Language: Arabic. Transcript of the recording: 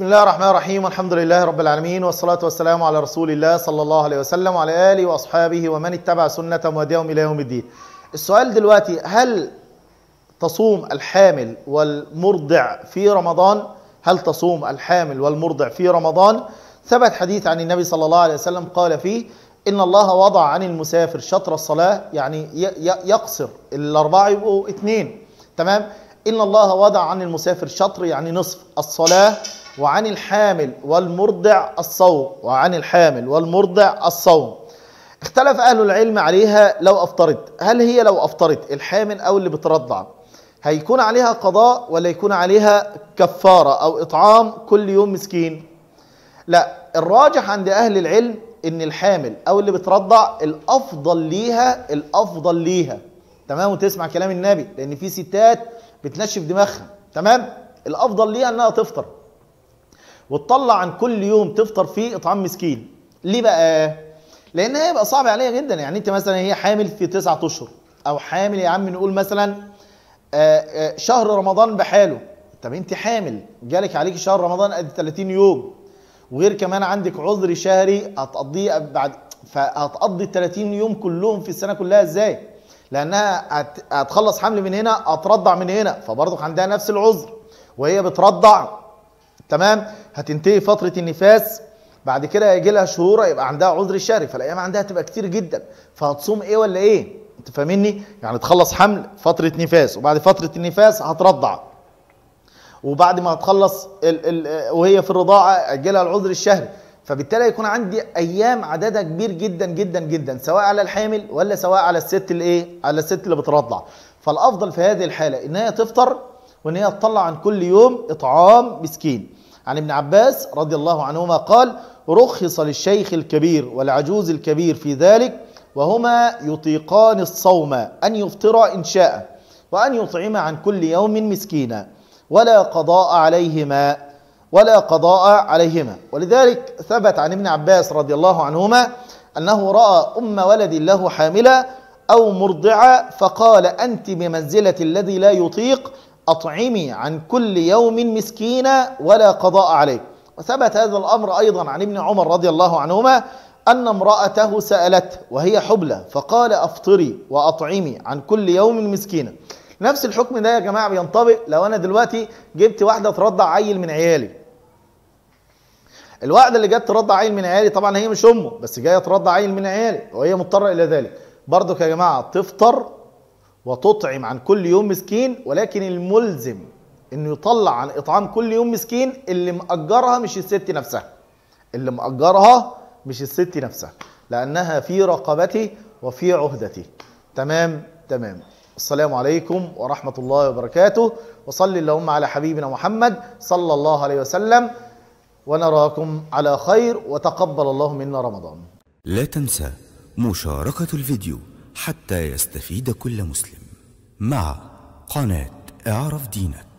الله الرحمن الرحيم والحمد لله رب العالمين والصلاة والسلام على رسول الله صلى الله عليه وسلم وعلى آله وأصحابه ومن اتبع سنة وهديهم إلى يوم الدين السؤال دلوقتي هل تصوم الحامل والمرضع في رمضان هل تصوم الحامل والمرضع في رمضان ثبت حديث عن النبي صلى الله عليه وسلم قال فيه إن الله وضع عن المسافر شطر الصلاة يعني يقصر الأربعة يبقوا اثنين تمام إن الله وضع عن المسافر شطر يعني نصف الصلاة وعن الحامل والمرضع الصوم. وعن الحامل والمرضع الصوم. اختلف أهل العلم عليها لو أفطرت هل هي لو أفطرت الحامل أو اللي بترضع. هيكون عليها قضاء ولا يكون عليها كفارة أو إطعام كل يوم مسكين؟ لا. الراجح عند أهل العلم إن الحامل أو اللي بترضع الأفضل ليها الأفضل ليها. تمام؟ وتسمع كلام النبي لأن في ستات بتنشف دماغها. تمام؟ الأفضل ليها إنها تفطر. وتطلع عن كل يوم تفطر فيه إطعام مسكين ليه بقى؟ لأن هي يبقى صعب عليها جدا يعني أنت مثلا هي حامل في تسعة أشهر أو حامل يا عم نقول مثلا شهر رمضان بحاله طب أنت حامل جالك عليك شهر رمضان قد 30 يوم وغير كمان عندك عذر شهري هتقضيه بعد فهتقضي ال 30 يوم كلهم في السنة كلها إزاي؟ لأنها هتخلص حمل من هنا هترضع من هنا فبرضك عندها نفس العذر وهي بترضع تمام؟ هتنتهي فترة النفاس بعد كده هيجي لها شهور يبقى عندها عذر شهري فالأيام عندها تبقى كتير جدا. فهتصوم إيه ولا إيه؟ أنت فاهمني؟ يعني تخلص حمل فترة نفاس وبعد فترة النفاس هترضع. وبعد ما هتخلص ال ال وهي في الرضاعة اجلها العذر الشهري. فبالتالي يكون عندي أيام عددها كبير جدا جدا جدا سواء على الحامل ولا سواء على الست اللي إيه؟ على الست اللي بترضع. فالأفضل في هذه الحالة إن هي تفطر وإن هي تطلع عن كل يوم إطعام مسكين. عن ابن عباس رضي الله عنهما قال رخص للشيخ الكبير والعجوز الكبير في ذلك وهما يطيقان الصوم أن يفطرا إن شاء وأن يطعم عن كل يوم مسكينا ولا قضاء عليهما ولا قضاء عليهما. ولذلك ثبت عن ابن عباس رضي الله عنهما أنه رأى أم ولد له حاملة أو مرضعة فقال أنت بمنزلة الذي لا يطيق أطعمي عن كل يوم مسكينا ولا قضاء عليه. وثبت هذا الأمر أيضا عن ابن عمر رضي الله عنهما أن امرأته سألته وهي حبلى فقال أفطري وأطعمي عن كل يوم مسكينا نفس الحكم ده يا جماعة بينطبق لو أنا دلوقتي جبت واحدة ترضع عيل من عيالي. الواحدة اللي جت ترضع عيل من عيالي طبعا هي مش أمه بس جاية ترضع عيل من عيالي وهي مضطرة إلى ذلك. برضك يا جماعة تفطر وتطعم عن كل يوم مسكين ولكن الملزم إنه يطلع عن إطعام كل يوم مسكين اللي مأجرها مش الست نفسها. اللي مأجرها مش الست نفسها لأنها في رقبتي وفي عهدتي. تمام؟ تمام. السلام عليكم ورحمة الله وبركاته. وصل اللهم على حبيبنا محمد صلى الله عليه وسلم. ونراكم على خير وتقبل الله منا رمضان. لا تنسى مشاركة الفيديو. حتى يستفيد كل مسلم. مع قناة إعرف دينك.